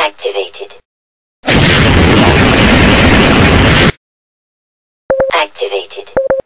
Activated. Activated.